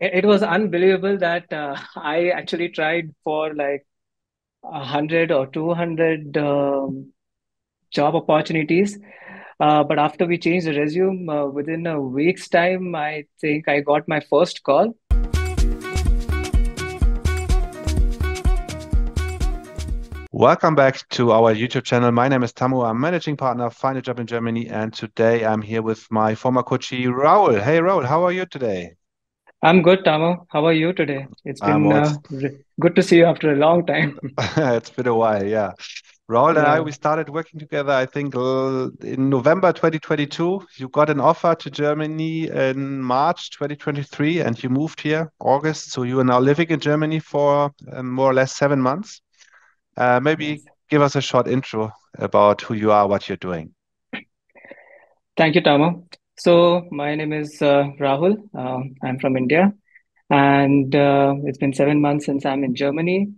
it was unbelievable that uh, I actually tried for like a hundred or two hundred um, job opportunities. Uh, but after we changed the resume, uh, within a week's time, I think I got my first call. Welcome back to our YouTube channel. My name is Tammo. I'm managing partner of Find a Job in Germany, and today I'm here with my former coachee Raul. Hey, Raul, how are you today? I'm good, Tammo. How are you today? It's been uh, good to see you after a long time. it's been a while, yeah. Raul yeah. and I, we started working together, I think, in November 2022. You got an offer to Germany in March 2023, and you moved here August. So you are now living in Germany for um, more or less seven months. Uh, maybe yes. give us a short intro about who you are, what you're doing. Thank you, Tammo. So my name is uh, Rahul. Uh, I'm from India, and uh, it's been seven months since I'm in Germany.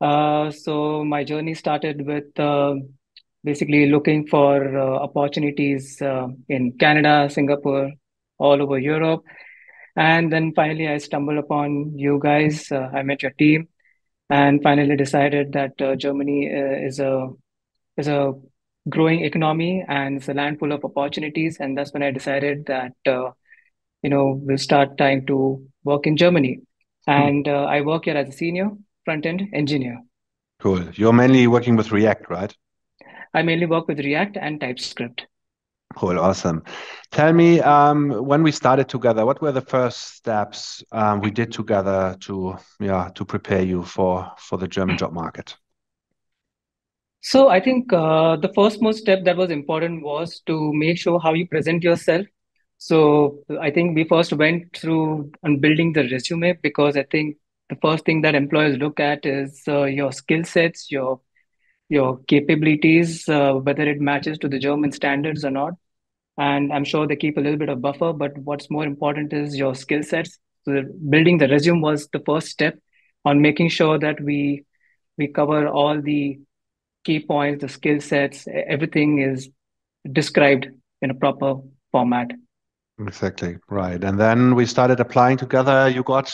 Uh, so my journey started with uh, basically looking for uh, opportunities in Canada, Singapore, all over Europe, and then finally I stumbled upon you guys. I met your team, and finally decided that Germany is a is a growing economy and it's a land full of opportunities. And that's when I decided that, uh, you know, we'll start trying to work in Germany. Hmm. And uh, I work here as a senior front end engineer. Cool. You're mainly working with React, right? I mainly work with React and TypeScript. Cool, awesome. Tell me, um, when we started together, what were the first steps um, we did together to, yeah, to prepare you for for the German job market? So I think uh, the first most step that was important was to make sure how you present yourself. So I think we first went through on building the resume because I think the first thing that employers look at is uh, your skill sets, your your capabilities, uh, whether it matches to the German standards or not. And I'm sure they keep a little bit of buffer, but what's more important is your skill sets. So building the resume was the first step on making sure that we we cover all the key points, the skill sets, everything is described in a proper format. Exactly right. And then we started applying together. You got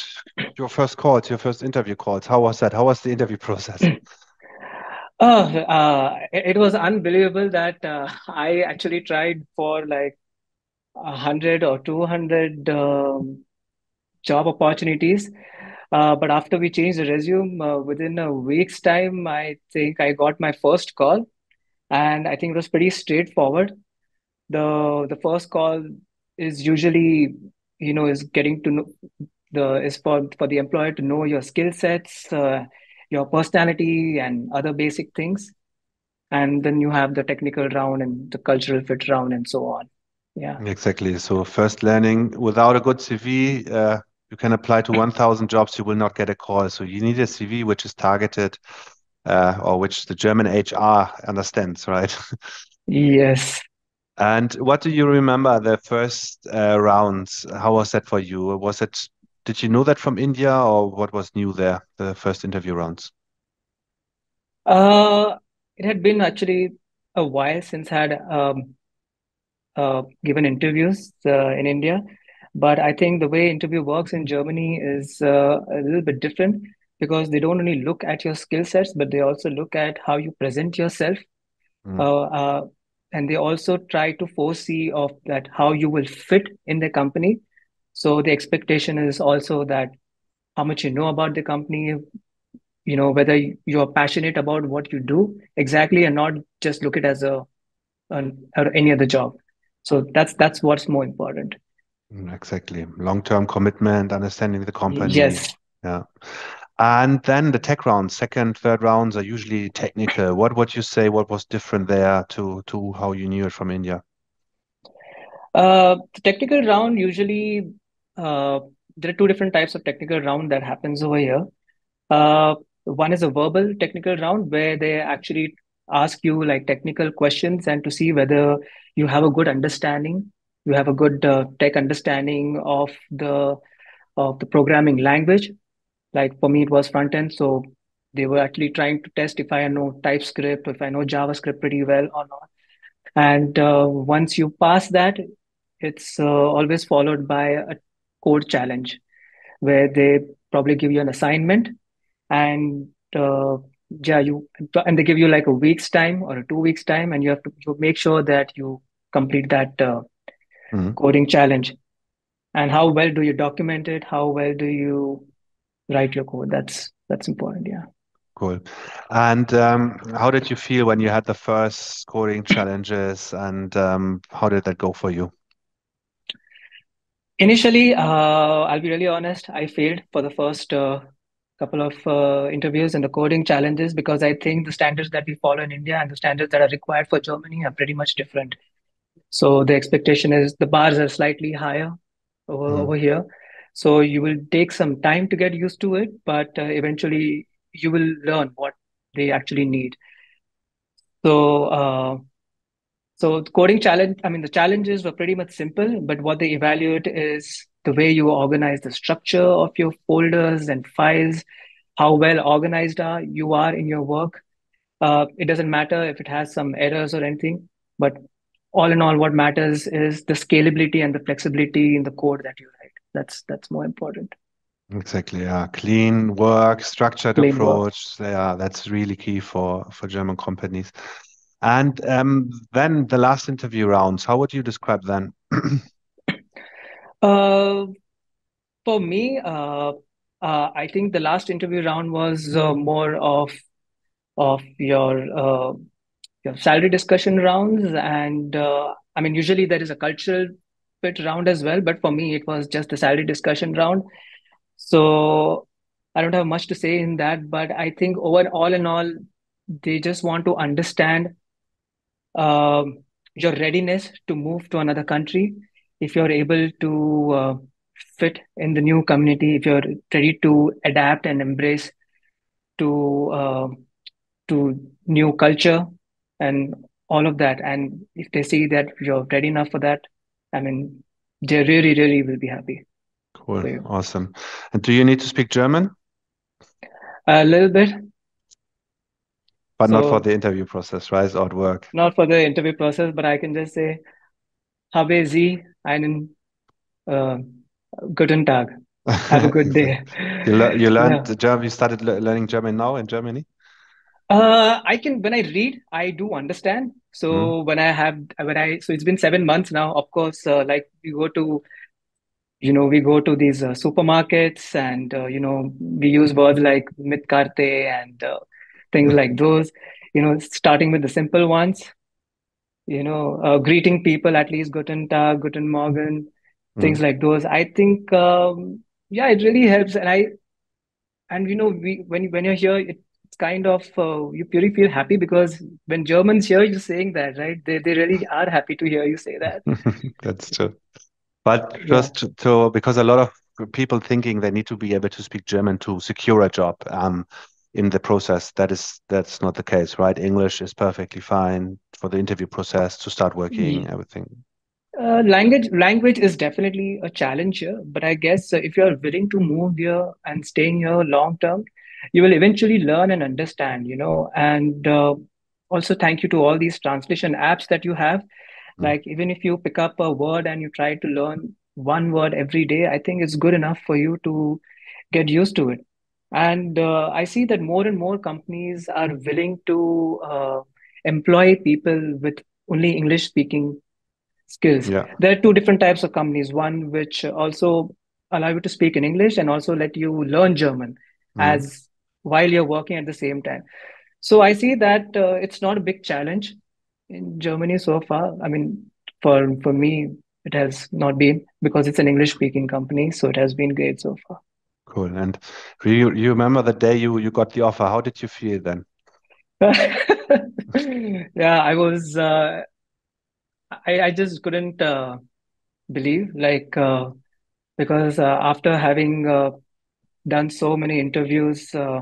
your first calls, your first interview calls. How was that? How was the interview process? oh, uh, it was unbelievable that uh, I actually tried for like a hundred or two hundred um, job opportunities uh, but after we changed the resume, uh, within a week's time, I think I got my first call, and I think it was pretty straightforward. the The first call is usually, you know, is getting to know the is for for the employer to know your skill sets, uh, your personality, and other basic things, and then you have the technical round and the cultural fit round and so on. Yeah, exactly. So first learning without a good CV. You can apply to 1000 jobs you will not get a call. So you need a cv which is targeted uh, or which the german hr understands right? Yes. And what do you remember the first uh, rounds? How was that for you? Was it did you know that from india or what was new there the first interview rounds? Uh, it had been actually a while since I had um, uh, given interviews uh, in India. But I think the way interview works in Germany is uh, a little bit different because they don't only look at your skill sets, but they also look at how you present yourself. Mm. Uh, uh, and they also try to foresee of that how you will fit in the company. So the expectation is also that how much you know about the company, you know whether you're passionate about what you do exactly, and not just look it as a an, or any other job. So that's that's what's more important. Exactly. Long-term commitment, understanding the company. Yes. Yeah. And then the tech rounds, second, third rounds are usually technical. What would you say? What was different there to to how you knew it from India? Uh, the technical round usually uh, there are two different types of technical round that happens over here. Uh, one is a verbal technical round where they actually ask you like technical questions and to see whether you have a good understanding you have a good uh, tech understanding of the of the programming language. Like for me it was front end so they were actually trying to test if i know typescript if i know javascript pretty well or not. And uh, once you pass that it's uh, always followed by a code challenge where they probably give you an assignment and uh, yeah you and they give you like a week's time or a two weeks time and you have to you make sure that you complete that uh, mm-hmm. coding challenge. And how well do you document it? How well do you write your code? That's that's important yeah. Cool. And um, how did you feel when you had the first coding challenges? And um, how did that go for you? Initially uh, i'll be really honest i failed for the first uh, couple of uh, interviews and the coding challenges because I think the standards that we follow in India and the standards that are required for Germany are pretty much different. So the expectation is the bars are slightly higher over, mm. over here. So you will take some time to get used to it, but uh, eventually you will learn what they actually need. So, uh, so the coding challenge, I mean, the challenges were pretty much simple, but what they evaluate is the way you organize the structure of your folders and files, how well organized are you are in your work. Uh, it doesn't matter if it has some errors or anything, but all in all, what matters is the scalability and the flexibility in the code that you write. That's that's more important. Exactly. Yeah. Clean work, structured Clean approach. Work. Yeah, that's really key for for German companies. And um, then the last interview rounds. How would you describe them? Uh, for me, uh, uh, I think the last interview round was uh, more of of your your salary discussion rounds, and uh, I mean, usually there is a cultural fit round as well, but for me, it was just the salary discussion round. So I don't have much to say in that, but I think over all in all, they just want to understand um, your readiness to move to another country if you're able to uh, fit in the new community, if you're ready to adapt and embrace to uh, to new culture and all of that, and if they see that you're ready enough for that, I mean, they really, really will be happy. Cool, awesome. And do you need to speak German? A little bit. But so, not for the interview process, right? Or at work? Not for the interview process, but I can just say, habe Sie einen uh, guten Tag. Have a good day. you, le you learned yeah. German. You started le learning German now in Germany. Uh, I can when I read, I do understand. So mm. when I have when I so it's been seven months now. Of course, uh, like we go to, you know, we go to these uh, supermarkets and uh, you know we use words like mitkarte and uh, things like those. You know, starting with the simple ones you know, uh, greeting people at least Guten Tag, Guten Morgen, things mm. like those. I think, um, yeah, it really helps. And I, and you know, we when when you're here, it's kind of uh, you really feel happy because when Germans hear you saying that, right? They they really are happy to hear you say that. That's true. But just yeah. to because a lot of people thinking they need to be able to speak German to secure a job. Um, in the process that is that's not the case right english is perfectly fine for the interview process to start working mm. everything uh, language language is definitely a challenge here but i guess uh, if you're willing to move here and staying here long term you will eventually learn and understand you know and uh, also thank you to all these translation apps that you have mm. like even if you pick up a word and you try to learn one word every day i think it's good enough for you to get used to it and uh, I see that more and more companies are willing to uh, employ people with only English speaking skills. Yeah. There are two different types of companies one which also allow you to speak in English and also let you learn German mm. as while you're working at the same time. So I see that uh, it's not a big challenge in Germany so far. I mean, for for me, it has not been because it's an English speaking company, so it has been great so far. Cool. And you you remember the day you you got the offer? How did you feel then? yeah, I was. Uh, I I just couldn't uh, believe like uh, because uh, after having uh, done so many interviews, uh,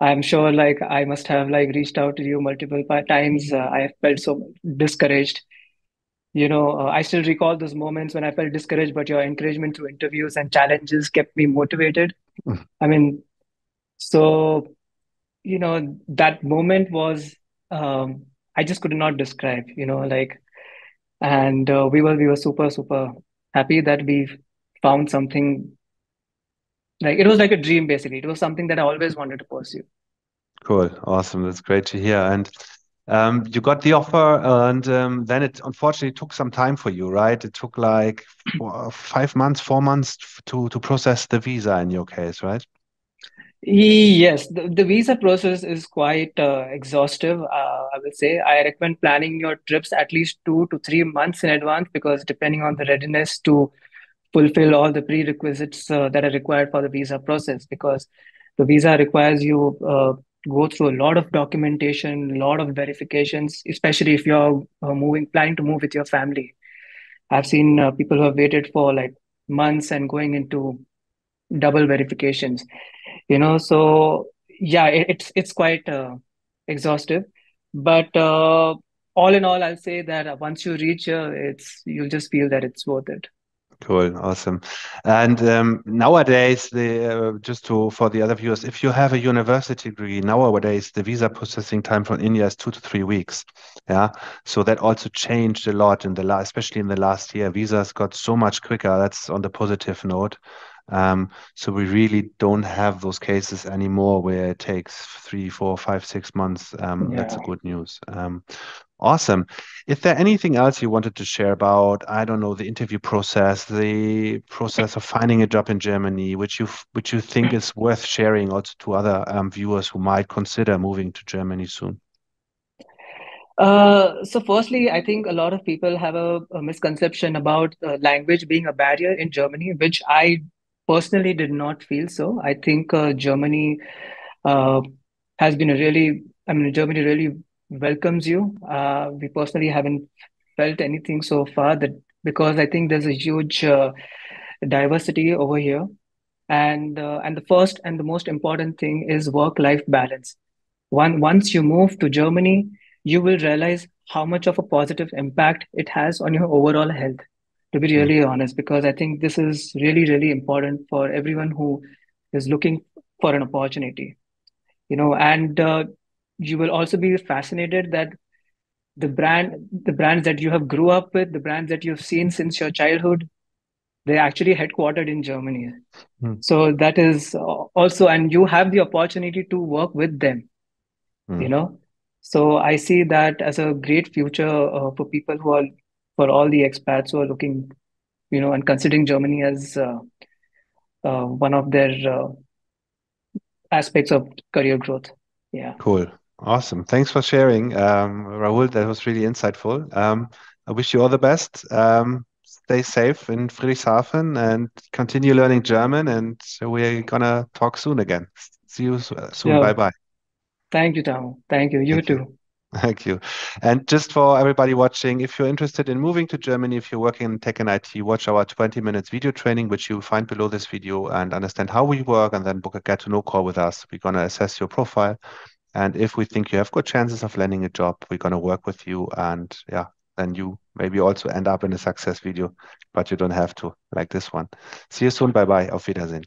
I'm sure like I must have like reached out to you multiple times. I felt so discouraged you know, uh, I still recall those moments when I felt discouraged, but your encouragement through interviews and challenges kept me motivated. Mm. I mean, so, you know, that moment was, um, I just could not describe, you know, like, and uh, we were, we were super, super happy that we found something like it was like a dream basically. It was something that I always wanted to pursue. Cool, awesome. That's great to hear. And um, you got the offer, and um, then it unfortunately took some time for you, right? It took like four, five months, four months to to process the visa in your case, right? Yes, the, the visa process is quite uh, exhaustive. Uh, I will say I recommend planning your trips at least two to three months in advance because depending on the readiness to fulfill all the prerequisites uh, that are required for the visa process, because the visa requires you uh, go through a lot of documentation, a lot of verifications, especially if you're uh, moving, planning to move with your family. I've seen uh, people who have waited for like months and going into double verifications you know? So yeah it, it's it's quite uh, exhaustive. But uh, all in all i'll say that once you reach it's you'll just feel that it's worth it Cool, awesome. And um, nowadays, the uh, just to for the other viewers, if you have a university degree, nowadays the visa processing time from India is two to three weeks. Yeah, so that also changed a lot in the last, especially in the last year. Visas got so much quicker. That's on the positive note. Um, so we really don't have those cases anymore where it takes three, four, five, six months. Um, yeah. That's a good news. Um, awesome. Is there anything else you wanted to share about, I don't know, the interview process, the process of finding a job in Germany, which you which you think is worth sharing also to other um, viewers who might consider moving to Germany soon? Uh, so firstly, I think a lot of people have a, a misconception about uh, language being a barrier in Germany, which I personally did not feel so. I think uh, Germany uh, has been a really, I mean, Germany really welcomes you. Uh, we personally haven't felt anything so far that because I think there's a huge uh, diversity over here. And uh, and the first and the most important thing is work-life balance. One once you move to Germany, you will realize how much of a positive impact it has on your overall health to be really mm. honest, because I think this is really, really important for everyone who is looking for an opportunity. You know, and uh, you will also be fascinated that the brand, the brands that you have grew up with, the brands that you've seen since your childhood, they're actually headquartered in Germany. Mm. So that is also, and you have the opportunity to work with them. Mm. You know, so I see that as a great future uh, for people who are for all the expats who are looking, you know, and considering Germany as uh, uh, one of their uh, aspects of career growth. Yeah. Cool. Awesome. Thanks for sharing, um, Rahul. That was really insightful. Um, I wish you all the best. Um, stay safe in Friedrichshafen and continue learning German. And we're gonna talk soon again. See you soon. Yeah. Bye bye. Thank you, Tom. Thank you. You Thank too. You. Thank you. And just for everybody watching, if you're interested in moving to Germany, if you're working in tech and IT, watch our 20 minutes video training, which you find below this video and understand how we work and then book a get to know call with us. We're going to assess your profile. And if we think you have good chances of landing a job, we're going to work with you. And yeah, then you maybe also end up in a success video, but you don't have to like this one. See you soon. Bye bye. Auf Wiedersehen.